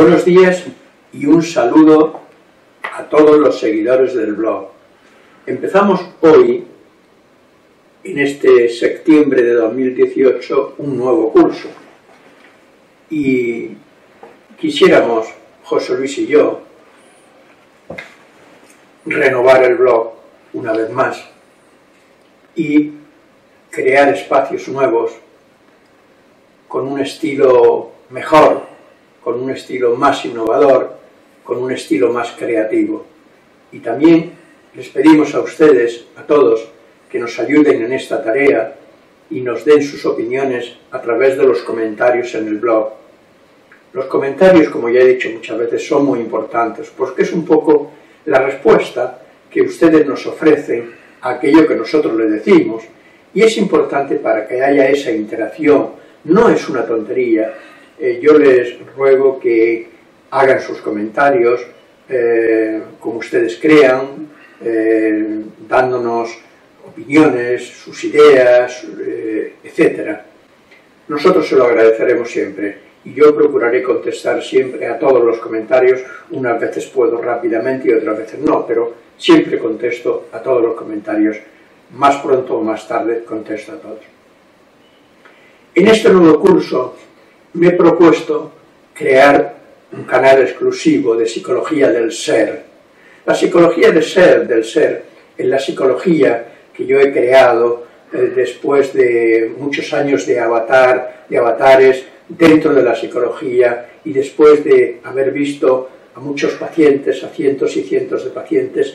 Buenos días y un saludo a todos los seguidores del blog. Empezamos hoy, en este septiembre de 2018, un nuevo curso. Y quisiéramos, José Luis y yo, renovar el blog una vez más y crear espacios nuevos con un estilo mejor, con un estilo más innovador, con un estilo más creativo. Y también les pedimos a ustedes, a todos, que nos ayuden en esta tarea y nos den sus opiniones a través de los comentarios en el blog. Los comentarios, como ya he dicho muchas veces, son muy importantes, porque es un poco la respuesta que ustedes nos ofrecen a aquello que nosotros les decimos, y es importante para que haya esa interacción, no es una tontería. Eh, yo les ruego que hagan sus comentarios eh, como ustedes crean, eh, dándonos opiniones, sus ideas, etc. Nosotros se lo agradeceremos siempre y yo procuraré contestar siempre a todos los comentarios, unas veces puedo rápidamente y otras veces no, pero siempre contesto a todos los comentarios más pronto o más tarde contesto a todos. En este nuevo curso me he propuesto crear un canal exclusivo de psicología del ser. La psicología del ser, del ser, es la psicología que yo he creado eh, después de muchos años de avatar, de avatares dentro de la psicología y después de haber visto a muchos pacientes, a cientos y cientos de pacientes,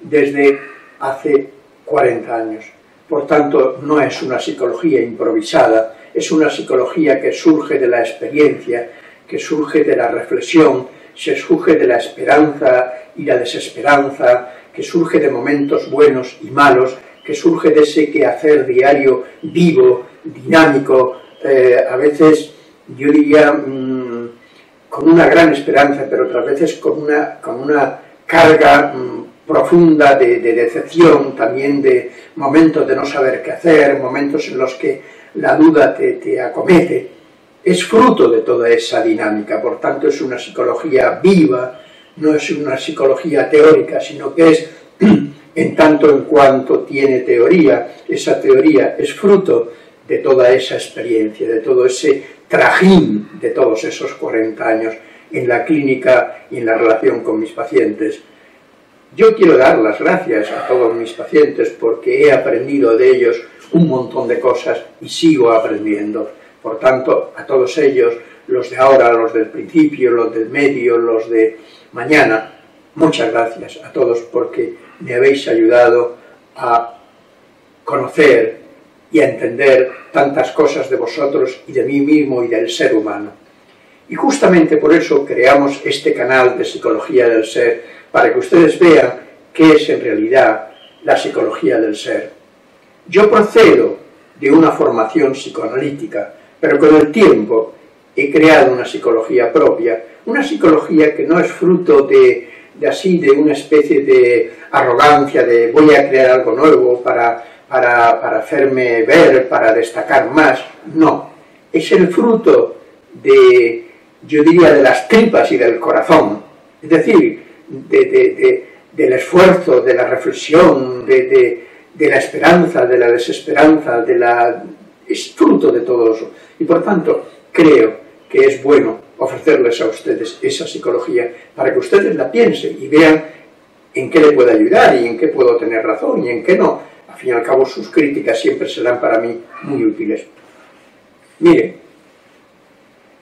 desde hace 40 años. Por tanto, no es una psicología improvisada, es una psicología que surge de la experiencia, que surge de la reflexión, se surge de la esperanza y la desesperanza, que surge de momentos buenos y malos, que surge de ese quehacer diario vivo, dinámico, eh, a veces yo diría mm, con una gran esperanza, pero otras veces con una, con una carga mm, profunda de, decepción, también de momentos de no saber qué hacer, momentos en los que la duda te, acomete, es fruto de toda esa dinámica, por tanto es una psicología viva, no es una psicología teórica, sino que es en tanto en cuanto tiene teoría, esa teoría es fruto de toda esa experiencia, de todo ese trajín de todos esos 40 años en la clínica y en la relación con mis pacientes. Yo quiero dar las gracias a todos mis pacientes porque he aprendido de ellos un montón de cosas y sigo aprendiendo. Por tanto, a todos ellos, los de ahora, los del principio, los del medio, los de mañana, muchas gracias a todos porque me habéis ayudado a conocer y a entender tantas cosas de vosotros y de mí mismo y del ser humano. Y justamente por eso creamos este canal de Psicología del Ser, para que ustedes vean qué es en realidad la psicología del ser. Yo procedo de una formación psicoanalítica, pero con el tiempo he creado una psicología propia, una psicología que no es fruto de, así, de una especie de arrogancia, de voy a crear algo nuevo para, para, para hacerme ver, para destacar más, no, es el fruto de, yo diría, de las tripas y del corazón, es decir, del esfuerzo, de la reflexión, de, la esperanza, de la desesperanza, de la... es fruto de todo eso. Y por tanto, creo que es bueno ofrecerles a ustedes esa psicología para que ustedes la piensen y vean en qué le puede ayudar y en qué puedo tener razón y en qué no. Al fin y al cabo, sus críticas siempre serán para mí muy útiles. Miren,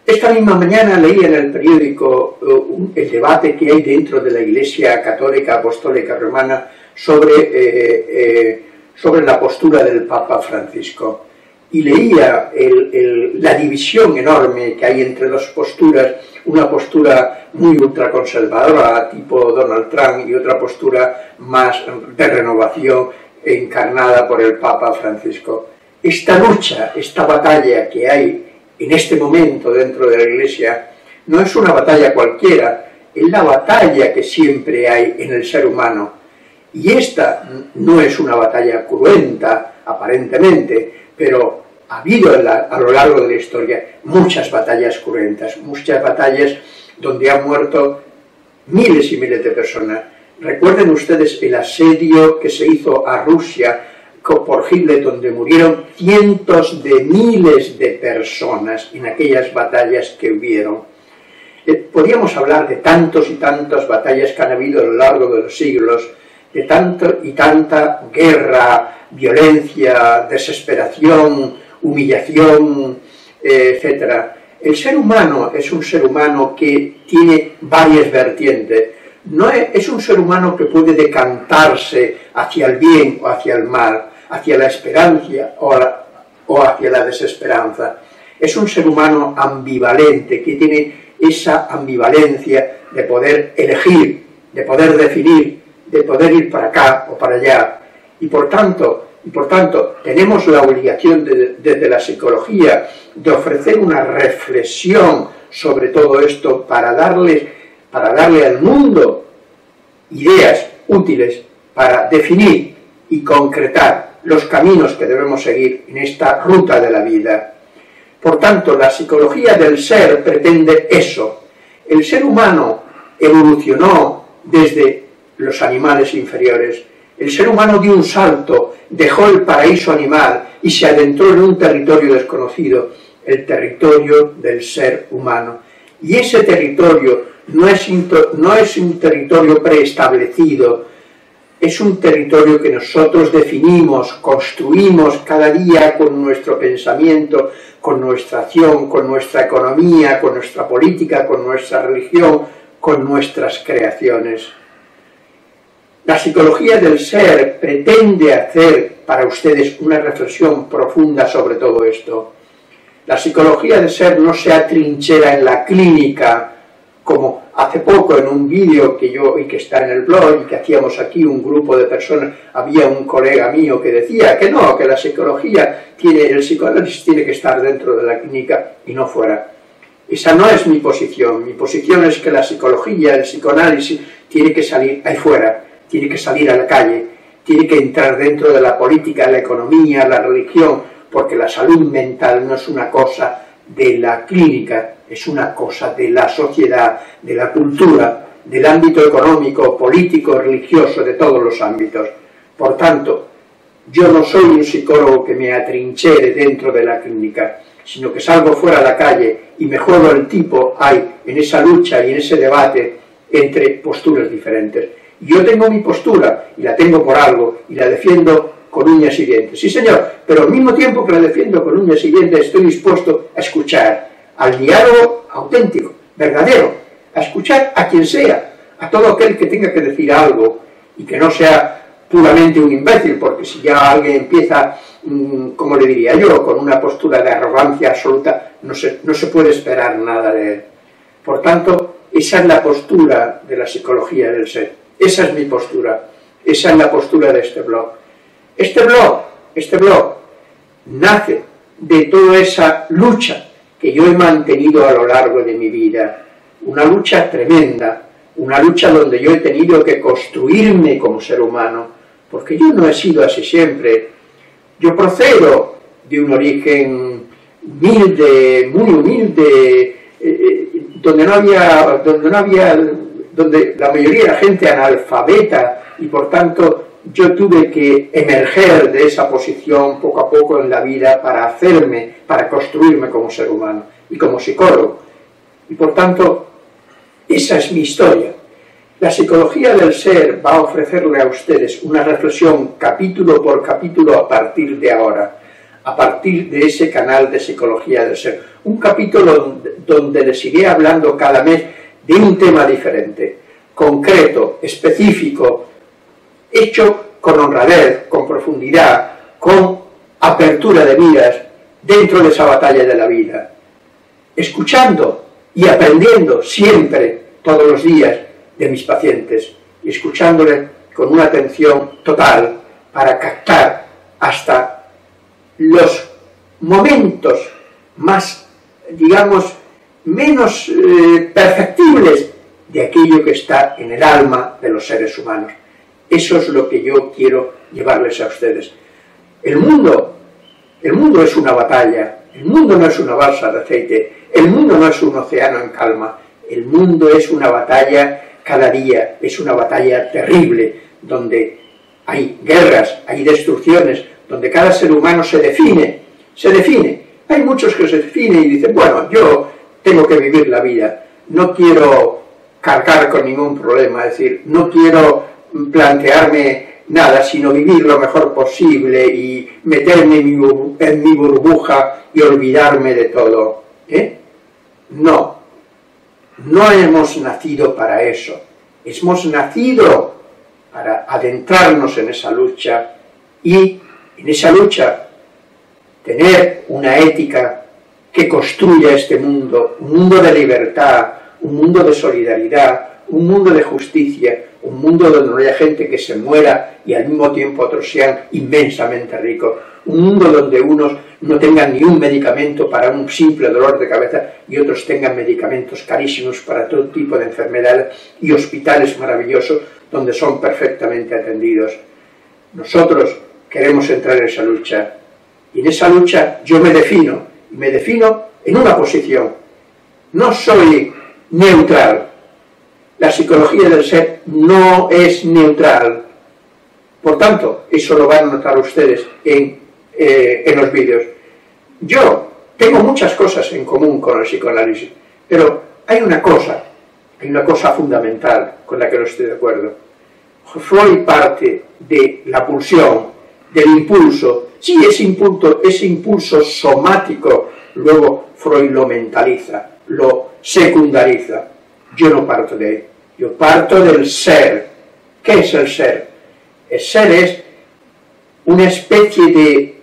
esta misma mañana leí en el periódico uh, el debate que hay dentro de la Iglesia Católica Apostólica Romana sobre, eh, eh, sobre la postura del Papa Francisco. Y leía la división enorme que hay entre dos posturas, una postura muy ultraconservadora, tipo Donald Trump, y otra postura más de renovación encarnada por el Papa Francisco. Esta lucha, esta batalla que hay en este momento dentro de la Iglesia no es una batalla cualquiera, es la batalla que siempre hay en el ser humano. Y esta no es una batalla cruenta, aparentemente, pero ha habido a lo largo de la historia muchas batallas cruentas, muchas batallas donde han muerto miles y miles de personas. Recuerden ustedes el asedio que se hizo a Rusia por Hitler, donde murieron cientos de miles de personas en aquellas batallas que hubieron. Eh, podríamos hablar de tantos y tantas batallas que han habido a lo largo de los siglos, de tanto y tanta guerra, violencia, desesperación, humillación, eh, etc. El ser humano es un ser humano que tiene varias vertientes. No es, un ser humano que puede decantarse hacia el bien o hacia el mal, hacia la esperanza o, o hacia la desesperanza. Es un ser humano ambivalente que tiene esa ambivalencia de poder elegir, de poder definir, de poder ir para acá o para allá. Y por tanto, y por tanto tenemos la obligación desde la psicología de ofrecer una reflexión sobre todo esto para darle, para darle al mundo ideas útiles para definir y concretar los caminos que debemos seguir en esta ruta de la vida. Por tanto, la psicología del ser pretende eso. El ser humano evolucionó desde los animales inferiores. El ser humano dio un salto, dejó el paraíso animal y se adentró en un territorio desconocido, el territorio del ser humano. Y ese territorio no es, no es un territorio preestablecido, es un territorio que nosotros definimos, construimos cada día con nuestro pensamiento, con nuestra acción, con nuestra economía, con nuestra política, con nuestra religión, con nuestras creaciones. La psicología del ser pretende hacer para ustedes una reflexión profunda sobre todo esto. La psicología del ser no se atrinchera en la clínica, como hace poco en un vídeo que yo y que está en el blog y que hacíamos aquí un grupo de personas, había un colega mío que decía que no, que la psicología tiene, el psicoanálisis tiene que estar dentro de la clínica y no fuera. Esa no es mi posición. Mi posición es que la psicología, el psicoanálisis, tiene que salir ahí fuera tiene que salir a la calle, tiene que entrar dentro de la política, la economía, la religión, porque la salud mental no es una cosa de la clínica, es una cosa de la sociedad, de la cultura, del ámbito económico, político, religioso, de todos los ámbitos. Por tanto, yo no soy un psicólogo que me atrinchere dentro de la clínica, sino que salgo fuera a la calle y me el tipo hay en esa lucha y en ese debate entre posturas diferentes. Yo tengo mi postura y la tengo por algo y la defiendo con uñas y dientes. Sí, señor, pero al mismo tiempo que la defiendo con uñas y dientes estoy dispuesto a escuchar al diálogo auténtico, verdadero, a escuchar a quien sea, a todo aquel que tenga que decir algo y que no sea puramente un imbécil, porque si ya alguien empieza, mm, como le diría yo, con una postura de arrogancia absoluta, no se, no se puede esperar nada de él. Por tanto, esa es la postura de la psicología del ser. Esa es mi postura, esa es la postura de este blog. Este blog, este blog nace de toda esa lucha que yo he mantenido a lo largo de mi vida, una lucha tremenda, una lucha donde yo he tenido que construirme como ser humano, porque yo no he sido así siempre. Yo procedo de un origen humilde, muy humilde, eh, eh, donde no había, donde no había donde la mayoría era gente analfabeta y por tanto yo tuve que emerger de esa posición poco a poco en la vida para hacerme, para construirme como ser humano y como psicólogo. Y por tanto, esa es mi historia. La psicología del ser va a ofrecerle a ustedes una reflexión capítulo por capítulo a partir de ahora, a partir de ese canal de psicología del ser. Un capítulo donde les iré hablando cada mes de un tema diferente, concreto, específico, hecho con honradez, con profundidad, con apertura de miras dentro de esa batalla de la vida, escuchando y aprendiendo siempre, todos los días, de mis pacientes, y escuchándole con una atención total para captar hasta los momentos más, digamos, menos eh, perfectibles de aquello que está en el alma de los seres humanos. Eso es lo que yo quiero llevarles a ustedes. El mundo, el mundo es una batalla, el mundo no es una balsa de aceite, el mundo no es un océano en calma, El mundo es una batalla cada día, es una batalla terrible, donde hay guerras, hay destrucciones, donde cada ser humano se define, se define. Hay muchos que se definen y dicen, bueno, yo tengo que vivir la vida, no quiero cargar con ningún problema, es decir, no quiero plantearme nada, sino vivir lo mejor posible y meterme en mi, burbuja y olvidarme de todo. ¿eh? No, no hemos nacido para eso. Hemos nacido para adentrarnos en esa lucha y en esa lucha tener una ética que construya este mundo, un mundo de libertad, un mundo de solidaridad, un mundo de justicia, un mundo donde no haya gente que se muera y al mismo tiempo otros sean inmensamente ricos, un mundo donde unos no tengan ni un medicamento para un simple dolor de cabeza y otros tengan medicamentos carísimos para todo tipo de enfermedades y hospitales maravillosos donde son perfectamente atendidos. Nosotros queremos entrar en esa lucha y en esa lucha yo me defino me defino en una posición. No soy neutral, la psicología del ser no es neutral. Por tanto, eso lo van a notar ustedes en, eh, en los vídeos. Yo tengo muchas cosas en común con el psicoanálisis, pero hay una cosa, hay una cosa fundamental con la que no estoy de acuerdo. Freud parte de la pulsión, del impulso. Sí, ese impulso, ese impulso somático, luego Freud lo mentaliza, lo secundariza. Yo no parto de ahí. Yo parto del ser. ¿Qué es el ser? El ser es una especie de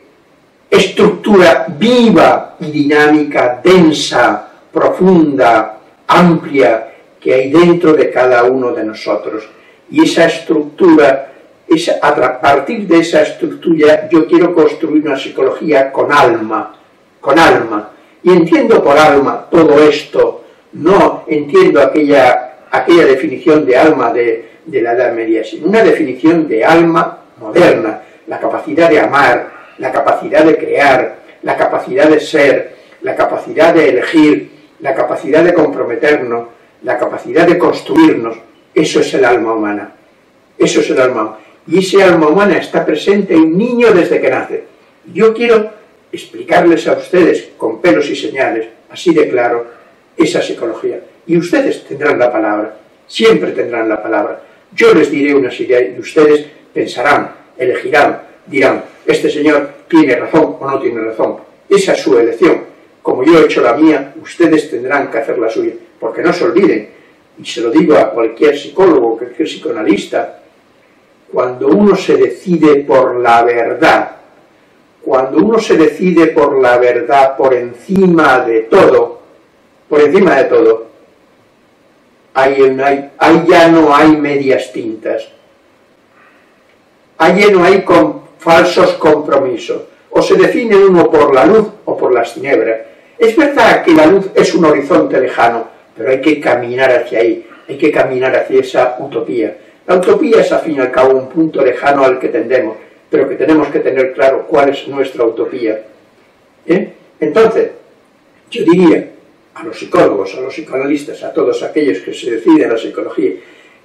estructura viva y dinámica, densa, profunda, amplia, que hay dentro de cada uno de nosotros. Y esa estructura, a partir de esa estructura yo quiero construir una psicología con alma, con alma. Y entiendo por alma todo esto, no entiendo aquella aquella definición de alma de, la Edad Media, sino una definición de alma moderna, la capacidad de amar, la capacidad de crear, la capacidad de ser, la capacidad de elegir, la capacidad de comprometernos, la capacidad de construirnos. Eso es el alma humana. Eso es el alma humana. Y ese alma humana está presente en niño desde que nace. Yo quiero explicarles a ustedes con pelos y señales, así de claro, esa psicología y ustedes tendrán la palabra, siempre tendrán la palabra. Yo les diré unas ideas y ustedes pensarán, elegirán, dirán, este señor tiene razón o no tiene razón. Esa es su elección. Como yo he hecho la mía, ustedes tendrán que hacer la suya. Porque no se olviden, y se lo digo a cualquier psicólogo, cualquier psicoanalista, cuando uno se decide por la verdad, cuando uno se decide por la verdad por encima de todo, por encima de todo, ahí, ya no hay medias tintas. Ahí ya no hay falsos compromisos. O se define uno por la luz o por las tinieblas. Es verdad que la luz es un horizonte lejano, pero hay que caminar hacia ahí, hay que caminar hacia esa utopía. La utopía es, al fin y al cabo, un punto lejano al que tendemos, pero que tenemos que tener claro cuál es nuestra utopía. ¿Eh? Entonces, yo diría a los psicólogos, a los psicoanalistas, a todos aquellos que se deciden a la psicología,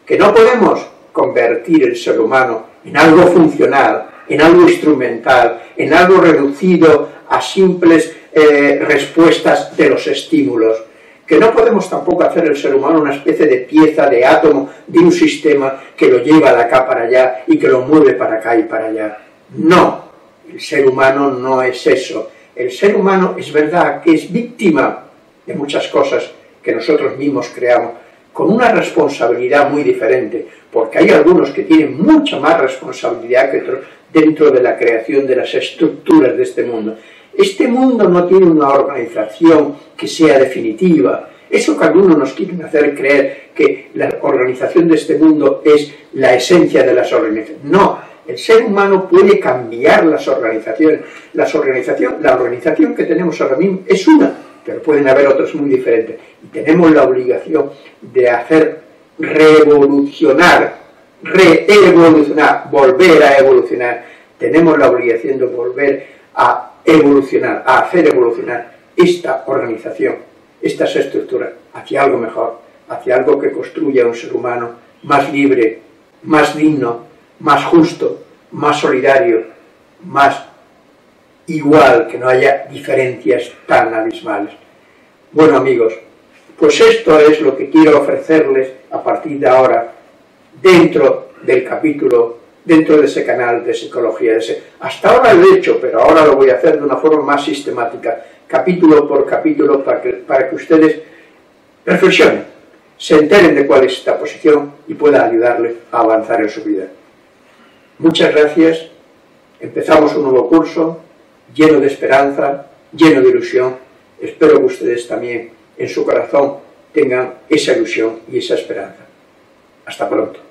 que no podemos convertir el ser humano en algo funcional, en algo instrumental, en algo reducido a simples eh, respuestas de los estímulos, que no podemos tampoco hacer el ser humano una especie de pieza, de átomo, de un sistema que lo lleva de acá para allá y que lo mueve para acá y para allá. No, el ser humano no es eso. El ser humano es verdad que es víctima de muchas cosas que nosotros mismos creamos, con una responsabilidad muy diferente, porque hay algunos que tienen mucha más responsabilidad que otros dentro de la creación de las estructuras de este mundo. Este mundo no tiene una organización que sea definitiva. Eso que algunos nos quieren hacer creer que la organización de este mundo es la esencia de las organizaciones. No, el ser humano puede cambiar las organizaciones. La organización que tenemos ahora mismo es una, pero pueden haber otros muy diferentes. Tenemos la obligación de hacer revolucionar, reevolucionar, volver a evolucionar. Tenemos la obligación de volver a evolucionar, a hacer evolucionar esta organización, estas estructuras, hacia algo mejor, hacia algo que construya un ser humano más libre, más digno, más justo, más solidario, más igual, que no haya diferencias tan abismales. Bueno amigos, pues esto es lo que quiero ofrecerles a partir de ahora dentro del capítulo, dentro de ese canal de psicología. Ese. Hasta ahora lo he hecho, pero ahora lo voy a hacer de una forma más sistemática, capítulo por capítulo, para que, para que ustedes reflexionen, se enteren de cuál es esta posición y pueda ayudarles a avanzar en su vida. Muchas gracias. Empezamos un nuevo curso lleno de esperanza, lleno de ilusión. Espero que ustedes también en su corazón tengan esa ilusión y esa esperanza. Hasta pronto.